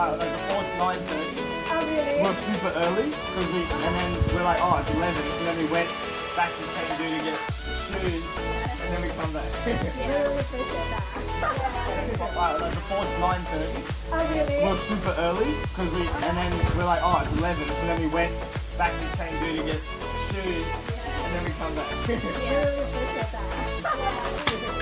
Like before nine thirty. Oh, really? We're up super early because we, and then we're like, oh, it's eleven. So then we went back to Canggu to get shoes, and then we come back. Really appreciate that. like before nine thirty. Oh, really? We're up super early because we, and then we're like, oh, it's eleven. So then we went back to Canggu to get shoes, and then we come back. Really appreciate that.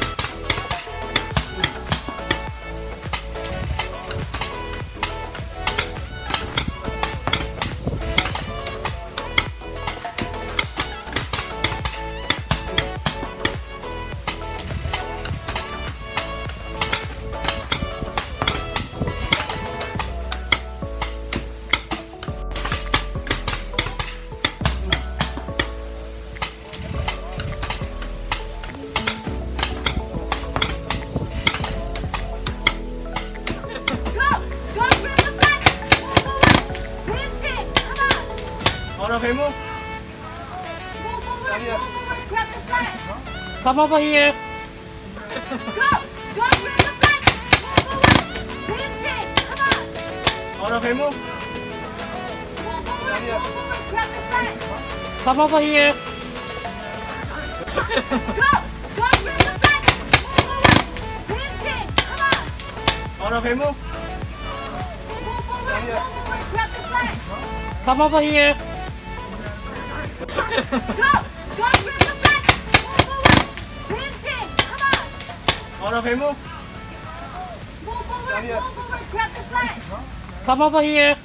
on! On, okay, move. Move forward! Grab the flag! Come over here. Go! Go grab the flag! Move forward! Print it! Come on! On, okay, move. Move forward! Move forward! Grab the flag! Come over here. Go! Go grab the flag! Move forward! Print it! Come on! On, okay, move. Move forward! Move forward! Grab the flag! Come over here. Go! Go grab the flag! Move forward! Print it! Come on! On, okay, move. Move forward! Move forward! Grab the flag! Come over here.